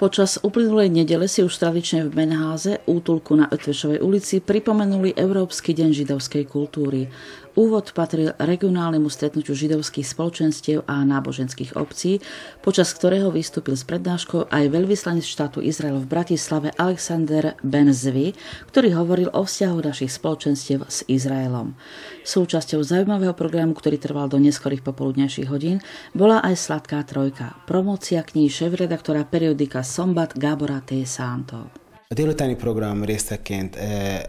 Počas uplynulej nedele si už tradične v Menháze, útulku na Ötvešovej ulici, pripomenuli Európsky deň židovskej kultúry. Úvod patril regionálnemu stretnutiu židovských spoločenstiev a náboženských obcí, počas ktorého vystúpil s prednáškou aj veľvyslanec štátu Izrael v Bratislave Alexander Benzvi, ktorý hovoril o vzťahu našich spoločenstiev s Izraelom. Súčasťou zaujímavého programu, ktorý trval do neskorých popoludnejších hodín, bola aj Sladká trojka, promócia kníh šéf-redaktora periodika Sombat Gábora T. Santo. A délutáni program részeként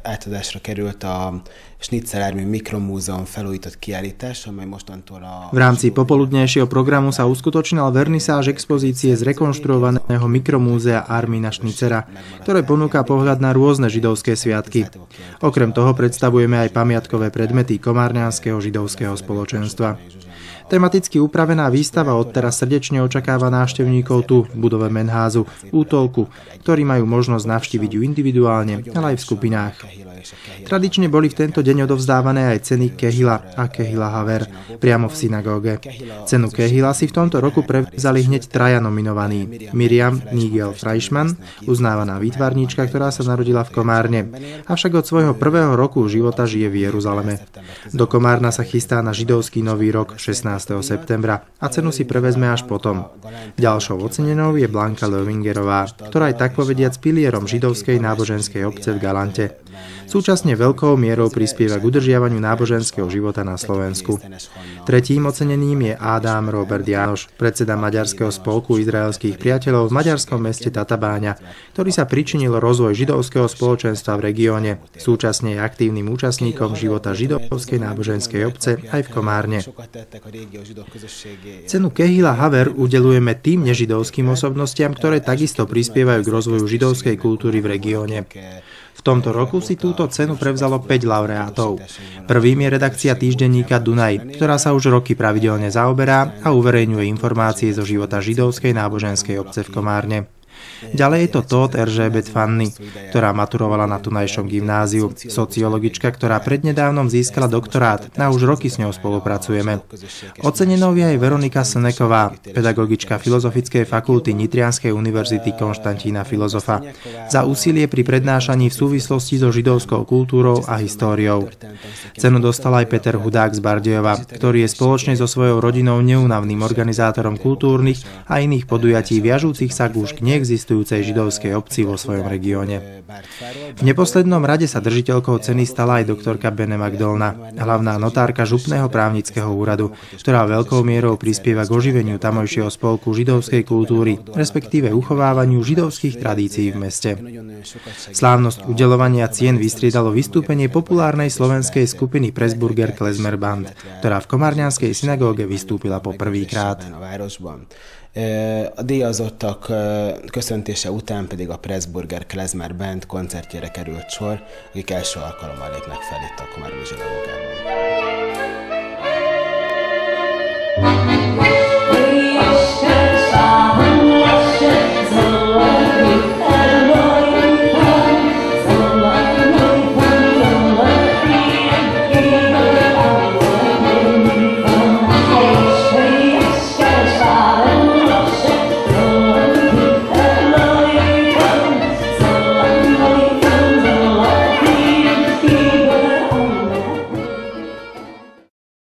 átadásra került a Schnitzer Army Mikromúzeum felújított kiállítás, amely mostantól a... V rámci popoludnejšieho programu sa uskutočnil vernisáž expozície z rekonštruovaného mikromúzea Armina Schnitzera, ktoré ponúka pohľad na rôzne židovské sviatky. Okrem toho predstavujeme aj pamiatkové predmety Komárňanského židovského spoločenstva. Tematicky upravená výstava odteraz srdečne očakáva návštevníkov tu, v budove Menházu, útolku, ktorí majú možnosť navštíviť ju individuálne, ale aj v skupinách. Tradične boli v tento deň odovzdávané aj ceny Kehila a Kehila Haver priamo v synagóge. Cenu Kehila si v tomto roku prevzali hneď traja nominovaní. Miriam Nigel Freischmann, uznávaná výtvarníčka, ktorá sa narodila v Komárne, avšak od svojho prvého roku života žije v Jeruzaleme. Do Komárna sa chystá na židovský nový rok 16. septembra a cenu si prevezme až potom. Ďalšou ocenenou je Blanka Löwingerová, ktorá je tak povediac pilierom židovskej náboženskej obce v Galante. Súčasne veľkou mierou prispieva k udržiavaniu náboženského života na Slovensku. Tretím ocenením je Ádám Robert Janoš, predseda Maďarského spolku izraelských priateľov v maďarskom meste Tatabáňa, ktorý sa pričinil rozvoj židovského spoločenstva v regióne. Súčasne je aktívnym účastníkom života židovskej náboženskej obce aj v Komárne. Cenu Kehila Haver udelujeme tým nežidovským osobnostiam, ktoré takisto prispievajú k rozvoju židovskej kultúry v regióne. V tomto roku si túto cenu prevzalo 5 laureátov. Prvým je redakcia týždenníka Dunaj, ktorá sa už roky pravidelne zaoberá a uverejňuje informácie zo života židovskej náboženskej obce v Komárne. Ďalej je to Todd Eržébet Fanny, ktorá maturovala na tunajšom gymnáziu, sociologička, ktorá prednedávnom získala doktorát a už roky s ňou spolupracujeme. Ocenenou je aj Veronika Seneková, pedagogička Filozofickej fakulty Nitrianskej univerzity Konštantína Filozofa, za úsilie pri prednášaní v súvislosti so židovskou kultúrou a históriou. Cenu dostal aj Peter Hudák z Bardejova, ktorý je spoločne so svojou rodinou neunavným organizátorom kultúrnych a iných podujatí viažúcich sa už k neexistujúcej židovskej obci vo svojom regióne. V neposlednom rade sa držiteľkou ceny stala aj doktorka Bene Magdolna, hlavná notárka župného právnického úradu, ktorá veľkou mierou prispieva k oživeniu tamojšieho spolku židovskej kultúry, respektíve uchovávaniu židovských tradícií v meste. Slávnosť udelovania cien vystriedalo vystúpenie populárnej slovenskej skupiny Presburger Klezmer Band, ktorá v Komárňanskej synagóge vystúpila po prvýkrát. A díjazottak köszöntése után pedig a Pressburger Klezmer Band koncertjére került sor, akik első alkalommal lépnek fel itt a Komármizsi Zsinagógában.